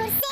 Oops.